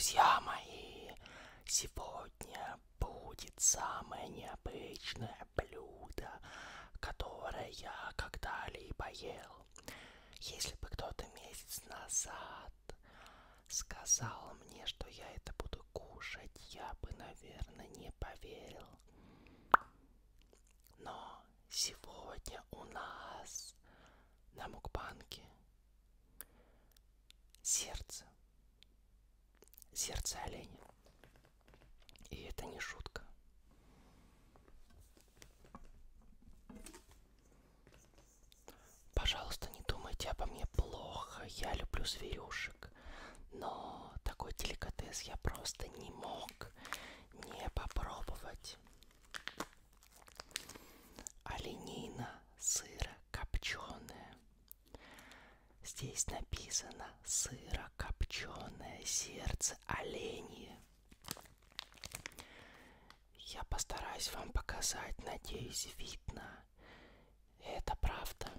Друзья мои, сегодня будет самое необычное блюдо, которое я когда-либо ел. Если бы кто-то месяц назад сказал мне, что я это буду кушать, я бы, наверное, не поверил. Но сегодня у нас на мукбанке сердце. Сердце оленя. И это не шутка. Пожалуйста, не думайте обо мне плохо. Я люблю зверюшек. Но такой деликатес я просто не мог не попробовать. Оленина сыра копченая. Здесь написано сыро копченое сердце оленье. Я постараюсь вам показать, надеюсь, видно. Это правда.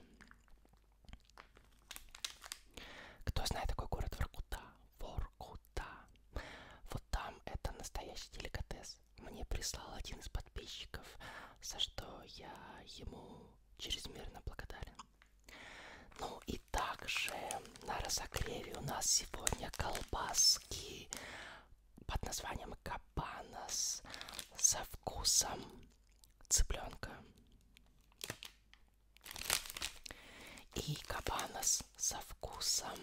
Кто знает такой город Воркута? Воркута. Вот там это настоящий деликатес. Мне прислал один из подписчиков, за что я ему чрезмерно благодарен. Ну и также на разогреве у нас сегодня колбаски под названием кабанос со вкусом цыпленка. И кабанос со вкусом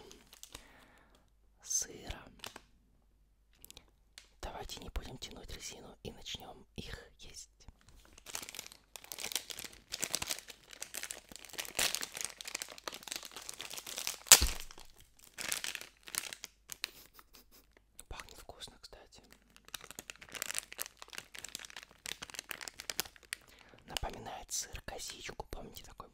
сыра. Давайте не будем тянуть резину и начнем их есть. Сыр косичку, помните такой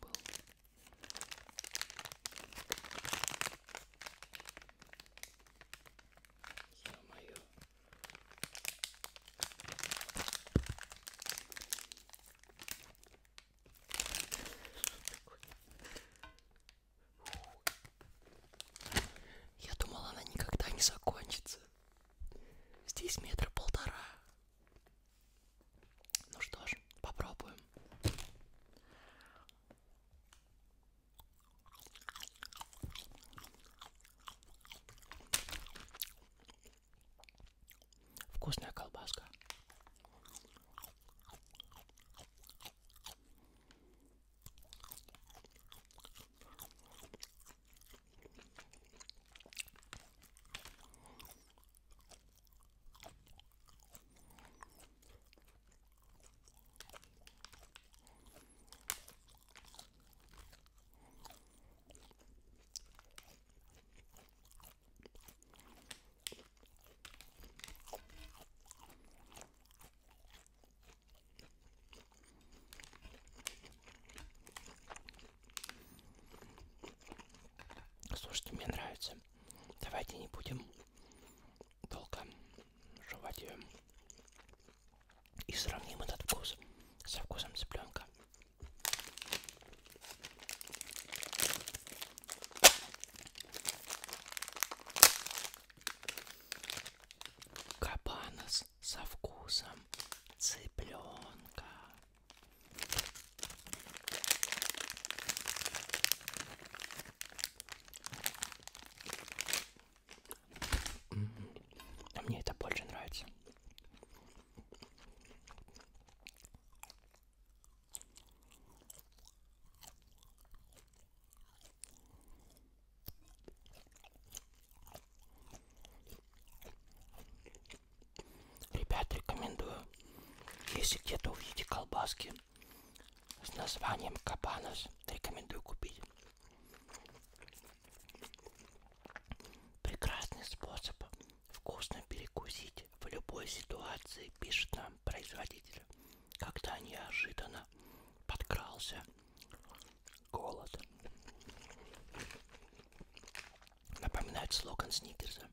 Слушайте, мне нравится. Давайте не будем долго жевать ее. И сравним этот вкус со вкусом цыпленка. Кабанос со вкусом цыпленка. А мне это больше нравится. Ребят, рекомендую, если где-то увидите колбаски с названием Кабанос, рекомендую купить. Прекрасный способ вкусно перекусить в любой ситуации, пишет нам производитель, когда неожиданно подкрался голод. Напоминает слоган Сникерса.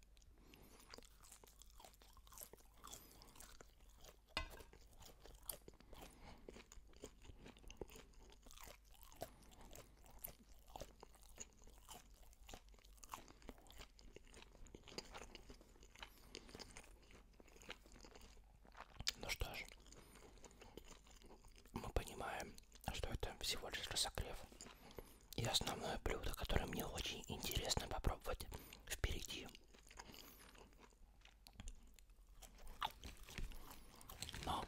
Всего лишь разогрев. И основное блюдо, которое мне очень интересно попробовать впереди. Но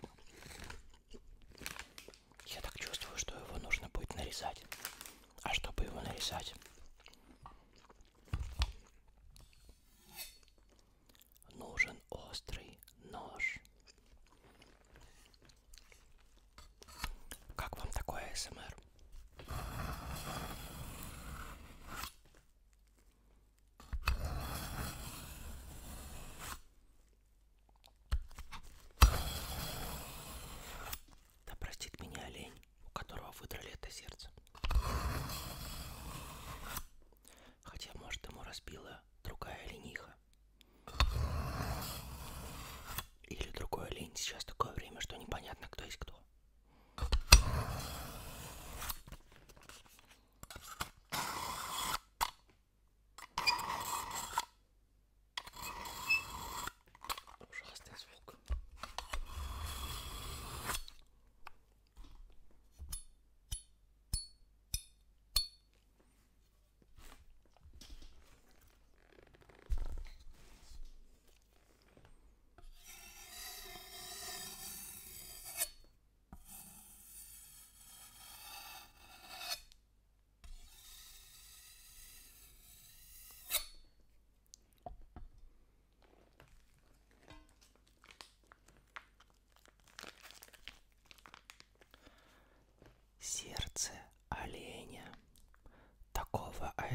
я так чувствую, что его нужно будет нарезать. А чтобы его нарезать,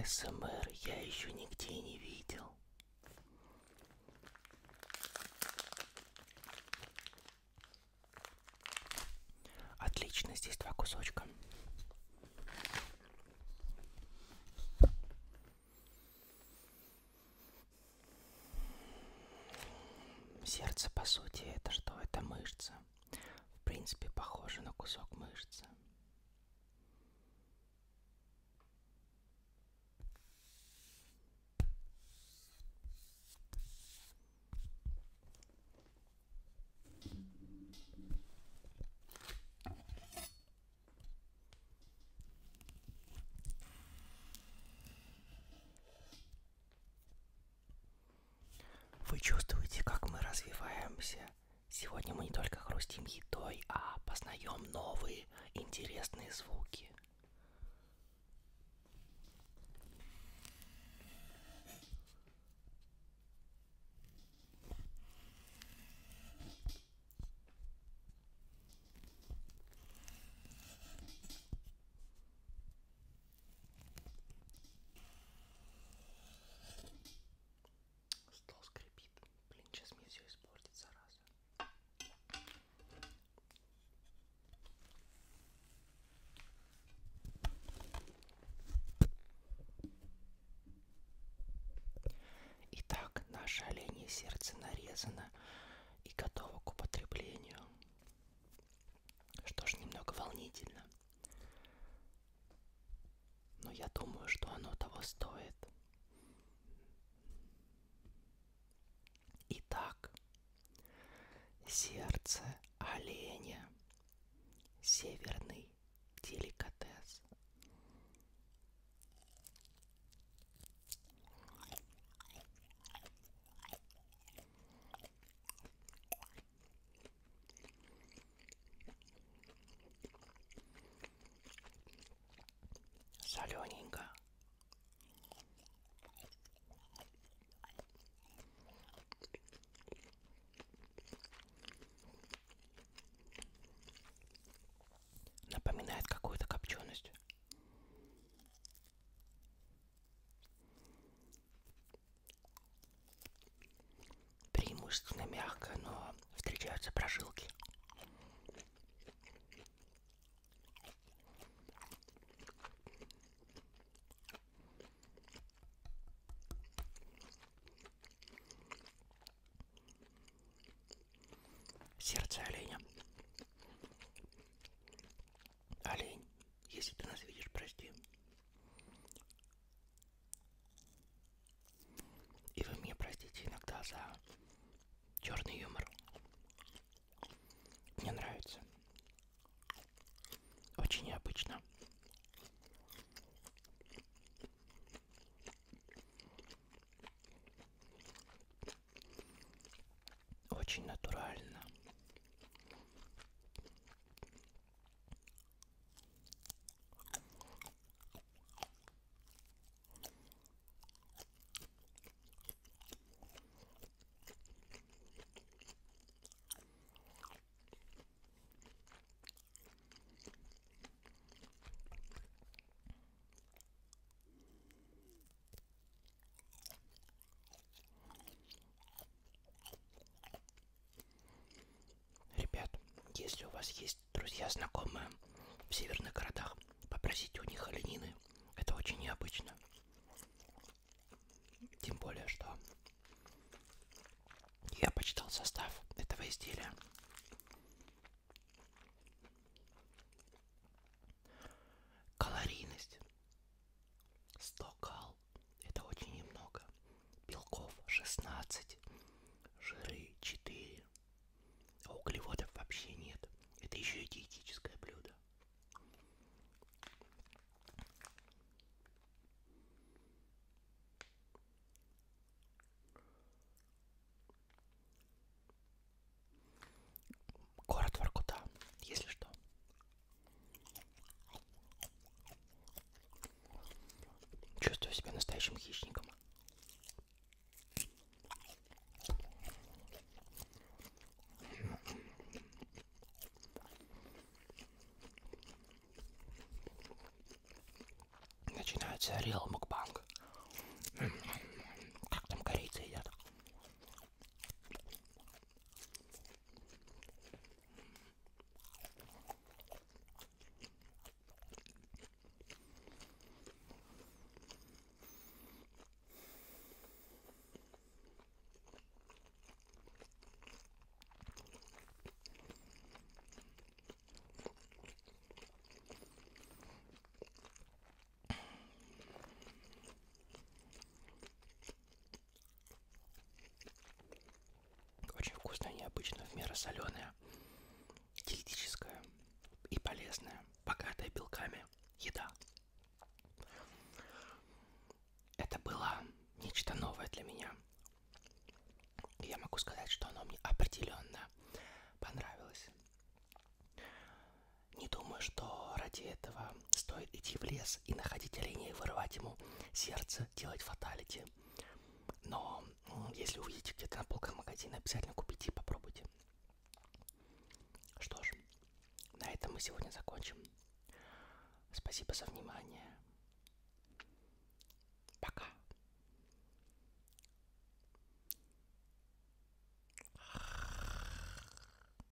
АСМР я еще нигде не видел. Отлично, здесь два кусочка. Сердце, по сути, это что? Это мышца. В принципе, похоже на кусок мышцы. Вы чувствуете, как мы развиваемся? Сегодня мы не только хрустим едой, а познаем новые интересные звуки. Стол скрипит. Блин, сейчас мне все испортит, зараза. Итак, наше оленье сердце нарезано и готово к употреблению. Что ж, немного волнительно. Но я думаю, что оно того стоит. Итак, сердце оленя. Северный деликатес. Солененько. Напоминает какую-то копченость. Преимущественно мягкое, но встречаются прожилки. Сердце оленя. Олень, если ты нас видишь, прости. И вы мне простите иногда за черный юмор. Мне нравится. Очень необычно. очень натурально. Ребят, если у вас есть друзья, знакомые в северных городах, попросите у них оленины. Это очень необычно. Тем более, что я почитал состав этого изделия. Калорийность 100 кал. Это очень немного. Белков 16, жиры 4, а углеводов вообще нет. Это еще и диетическое блюдо. Город Воркута, если что. Чувствую себя настоящим хищником. Необычная, в меру соленая, диетическая и полезная, богатая белками еда. Это было нечто новое для меня. Я могу сказать, что оно мне определенно понравилось. Не думаю, что ради этого стоит идти в лес и находить оленя и вырывать ему сердце, делать фаталити. Но если увидите где-то на полках магазина, обязательно купите и попробуйте. Что ж, на этом мы сегодня закончим. Спасибо за внимание.